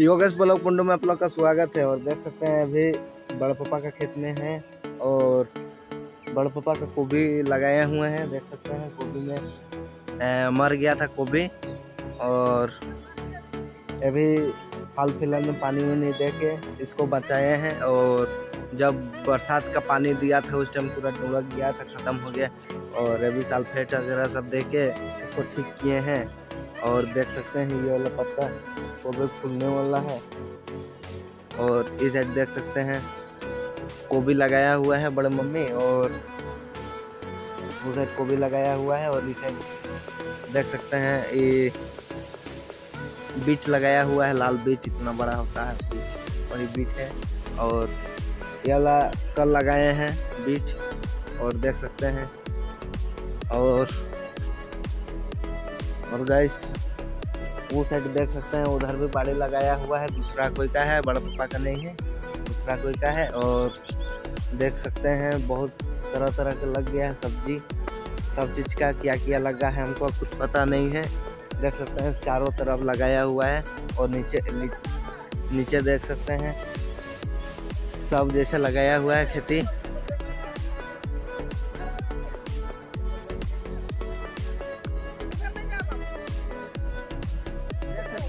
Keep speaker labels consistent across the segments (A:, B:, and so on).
A: Yogesh block Kundu में आप लोग का स्वागत है और देख सकते हैं अभी बड़ पापा का खेत में है और बड़ पापा का गोभी लगाए हुए हैं देख सकते हैं गोभी में। ए, मर गया था गोभी और अभी हाल फ़िलहाल में पानी वानी दे के इसको बचाए हैं और जब बरसात का पानी दिया था उस टाइम पूरा डूबक गया था ख़त्म हो गया और अभी सल्फेट वगैरह सब दे के इसको ठीक किए हैं। और देख सकते हैं, ये वाला पत्ता गोभी फूलने वाला है। और इस साइड देख सकते हैं गोभी लगाया हुआ है बड़े मम्मी और साइड गोभी लगाया हुआ है और इस साइड देख सकते हैं, ये बीट लगाया हुआ है, लाल बीट इतना बड़ा होता है ये बीट है। और ये वाला कल लगाए हैं बीट और देख सकते हैं। और और गाइस वो साइड देख सकते हैं, उधर भी बाड़ी लगाया हुआ है, दूसरा कोई का है, बड़ा पापा का नहीं है, दूसरा कोई का है, और देख सकते हैं, बहुत तरह तरह का लग गया है सब्ज़ी। सब चीज़ का क्या क्या लगा है हमको कुछ पता नहीं है। देख सकते हैं, चारों तरफ़ लगाया हुआ है, और नीचे नीचे देख सकते हैं। सब जैसे लगाया हुआ है खेती।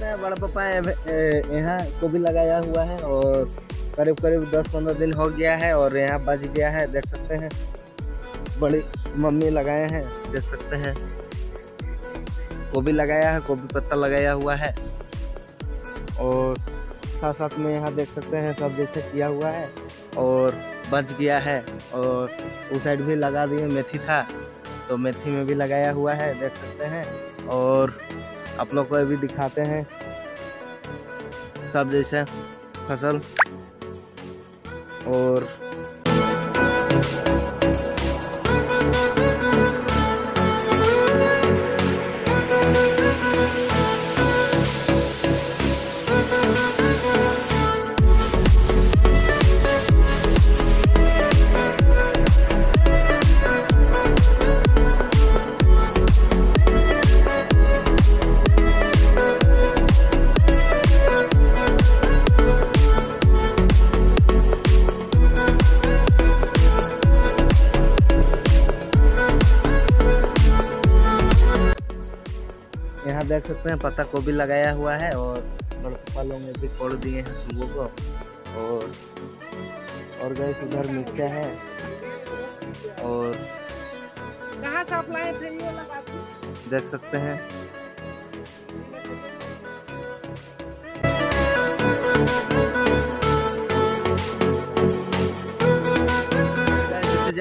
A: हैं बड़ा पापा यहाँ को भी लगाया हुआ है और करीब करीब दस पंद्रह दिन हो गया है और यहाँ बच गया है, देख सकते हैं। बड़ी मम्मी लगाए हैं, देख सकते हैं। गोभी लगाया है, गोभी पत्ता लगाया हुआ है। और साथ साथ में यहाँ देख सकते हैं, सब जैसे किया हुआ है और बच गया है और उस साइड भी लगा दिए, मेथी था। तो मेथी में भी लगाया हुआ है, देख सकते हैं। और आप लोग को अभी दिखाते हैं। सब जैसे फ़सल और देख सकते हैं पत्ता गोभी लगाया हुआ है और बड़े फलों में भी फोड़ दिए हैं सुबह को। और और गए उधर मिर्चा है। और
B: कहाँ से आप लाए थे ये
A: देख सकते हैं।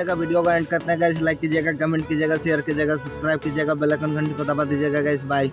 A: Guys, वीडियो का एंड करते हैं गाइस लाइक कीजिएगा कमेंट कीजिएगा शेयर कीजिएगा सब्सक्राइब कीजिएगा बेल आइकन घंटी को दबा दीजिएगा गाइस बाय